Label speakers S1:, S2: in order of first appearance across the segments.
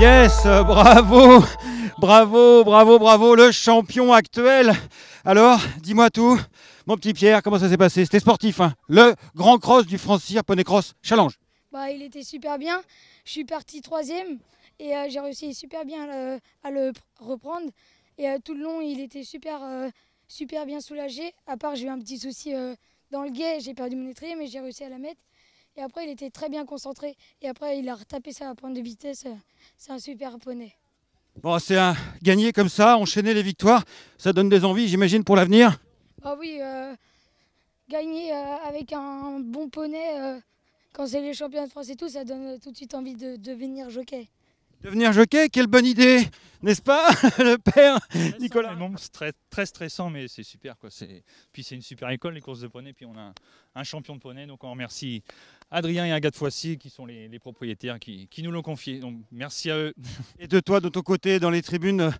S1: Yes, bravo, bravo, bravo, bravo, le champion actuel. Alors, dis-moi tout, mon petit Pierre, comment ça s'est passé? C'était sportif, hein? Le grand cross du Francir Poney Cross Challenge.
S2: Bah, il était super bien. Je suis parti troisième et euh, j'ai réussi super bien à le, à le reprendre. Et euh, tout le long, il était super, euh, super bien soulagé. À part, j'ai eu un petit souci dans le guet, j'ai perdu mon étrier, mais j'ai réussi à la mettre. Et après, il était très bien concentré. Et après, il a retapé ça à pointe de vitesse. C'est un super poney.
S1: Bon, c'est un gagner comme ça, enchaîner les victoires, ça donne des envies, j'imagine, pour l'avenir
S2: Ah oui, euh, gagner euh, avec un bon poney, euh, quand c'est les championnats de France et tout, ça donne tout de suite envie de, devenir jockey.
S1: Devenir jockey, quelle bonne idée, n'est-ce pas, le père Nicolas
S3: C'est très, très stressant, mais c'est super. Quoi. Puis c'est une super école, les courses de poney. Puis on a un, champion de poney, donc on remercie Adrien et Agathe Foissy, qui sont les, propriétaires, qui, nous l'ont confié. Donc merci à eux.
S1: Et de toi, de ton côté, dans les tribunes,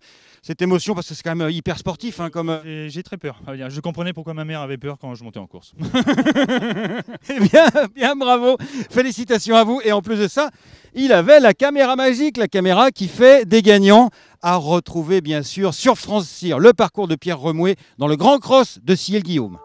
S1: cette émotion, parce que c'est quand même hyper sportif. Hein, comme...
S3: Euh, j'ai très peur. Je comprenais pourquoi ma mère avait peur quand je montais en course.
S1: eh bien, bien, bravo. Félicitations à vous. Et en plus de ça, il avait la caméra magique, la caméra qui fait des gagnants à retrouver bien sûr sur France Cyr, le parcours de Pierre Remouet dans le Grand Cross de Ciel Guillaume.